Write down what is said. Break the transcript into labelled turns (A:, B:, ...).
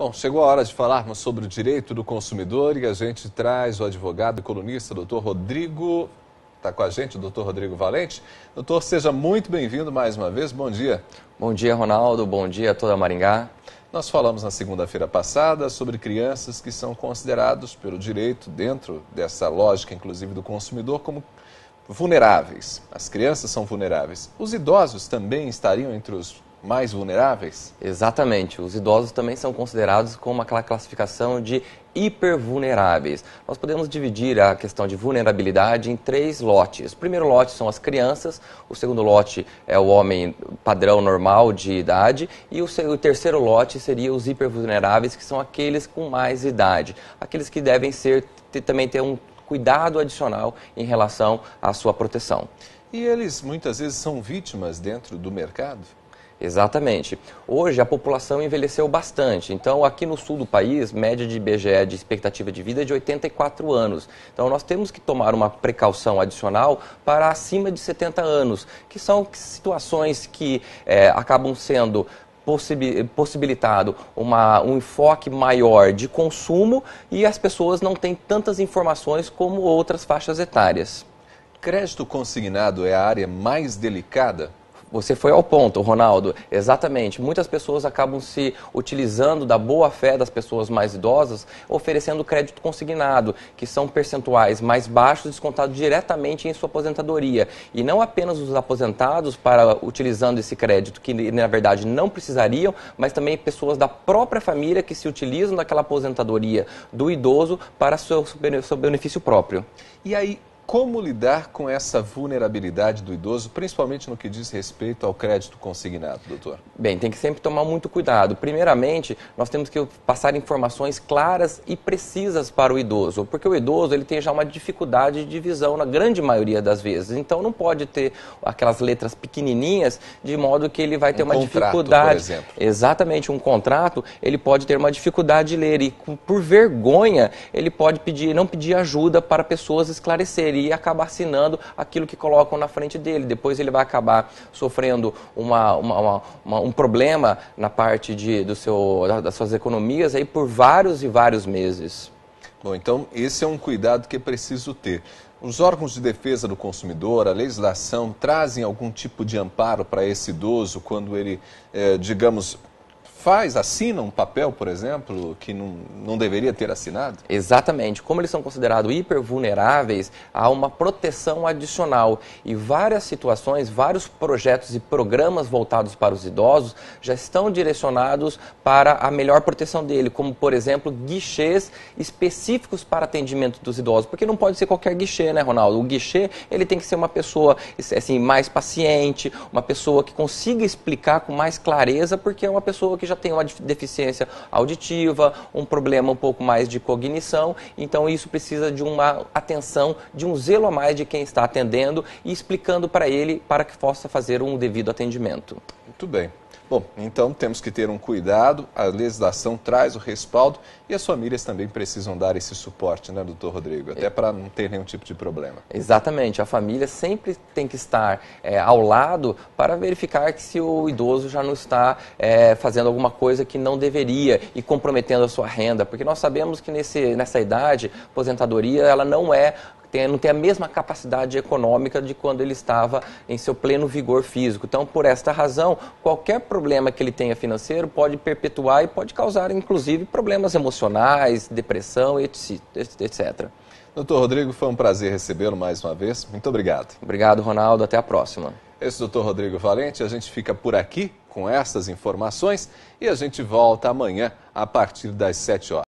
A: Bom, chegou a hora de falarmos sobre o direito do consumidor e a gente traz o advogado e colunista, doutor Rodrigo. Está com a gente o doutor Rodrigo Valente. Doutor, seja muito bem-vindo mais uma vez. Bom dia.
B: Bom dia, Ronaldo. Bom dia a toda Maringá.
A: Nós falamos na segunda-feira passada sobre crianças que são considerados pelo direito, dentro dessa lógica, inclusive, do consumidor, como vulneráveis. As crianças são vulneráveis. Os idosos também estariam entre os mais vulneráveis?
B: Exatamente. Os idosos também são considerados como aquela classificação de hipervulneráveis. Nós podemos dividir a questão de vulnerabilidade em três lotes. O primeiro lote são as crianças, o segundo lote é o homem padrão normal de idade e o, terceiro lote seria os hipervulneráveis, que são aqueles com mais idade, aqueles que devem ser também ter um cuidado adicional em relação à sua proteção.
A: E eles muitas vezes são vítimas dentro do mercado?
B: Exatamente. Hoje a população envelheceu bastante. Então, aqui no sul do país, média de IBGE de expectativa de vida é de 84 anos. Então, nós temos que tomar uma precaução adicional para acima de 70 anos, que são situações que é, acabam sendo possibilitado uma, um enfoque maior de consumo e as pessoas não têm tantas informações como outras faixas etárias.
A: Crédito consignado é a área mais delicada
B: você foi ao ponto, Ronaldo. Exatamente. Muitas pessoas acabam se utilizando da boa fé das pessoas mais idosas, oferecendo crédito consignado, que são percentuais mais baixos descontados diretamente em sua aposentadoria. E não apenas os aposentados para utilizando esse crédito, que na verdade não precisariam, mas também pessoas da própria família que se utilizam daquela aposentadoria do idoso para seu, seu benefício próprio.
A: E aí, como lidar com essa vulnerabilidade do idoso, principalmente no que diz respeito ao crédito consignado, doutor?
B: Bem, tem que sempre tomar muito cuidado. Primeiramente, nós temos que passar informações claras e precisas para o idoso, porque o idoso ele tem já uma dificuldade de visão na grande maioria das vezes. Então, não pode ter aquelas letras pequenininhas de modo que ele vai ter um uma contrato, dificuldade. Por
A: exemplo.
B: Exatamente, um contrato ele pode ter uma dificuldade de ler e por vergonha ele pode pedir, não pedir ajuda para pessoas esclarecerem e acaba assinando aquilo que colocam na frente dele. Depois ele vai acabar sofrendo uma, uma, uma, um problema na parte de, do seu, das suas economias aí por vários e vários meses.
A: Bom, então esse é um cuidado que é preciso ter. Os órgãos de defesa do consumidor, a legislação, trazem algum tipo de amparo para esse idoso quando ele, eh, digamos, faz, assina um papel, por exemplo, que não, não deveria ter assinado?
B: Exatamente. Como eles são considerados hipervulneráveis, há uma proteção adicional. E várias situações, vários projetos e programas voltados para os idosos já estão direcionados para a melhor proteção dele, como, por exemplo, guichês específicos para atendimento dos idosos. Porque não pode ser qualquer guichê, né, Ronaldo? O guichê, ele tem que ser uma pessoa assim, mais paciente, uma pessoa que consiga explicar com mais clareza, porque é uma pessoa que já tem uma deficiência auditiva, um problema um pouco mais de cognição, então isso precisa de uma atenção, de um zelo a mais de quem está atendendo e explicando para ele para que possa fazer um devido atendimento.
A: Muito bem. Bom, então temos que ter um cuidado, a legislação traz o respaldo e as famílias também precisam dar esse suporte, né, doutor Rodrigo? Até para não ter nenhum tipo de problema.
B: Exatamente, a família sempre tem que estar é, ao lado para verificar que se o idoso já não está é, fazendo alguma coisa que não deveria e comprometendo a sua renda, porque nós sabemos que nesse, nessa idade, aposentadoria ela não é tem, não tem a mesma capacidade econômica de quando ele estava em seu pleno vigor físico. Então, por esta razão, qualquer problema que ele tenha financeiro pode perpetuar e pode causar, inclusive, problemas emocionais, depressão, etc.
A: Doutor Rodrigo, foi um prazer recebê-lo mais uma vez. Muito obrigado.
B: Obrigado, Ronaldo. Até a próxima.
A: Esse é o doutor Rodrigo Valente. A gente fica por aqui com essas informações e a gente volta amanhã a partir das 7 horas.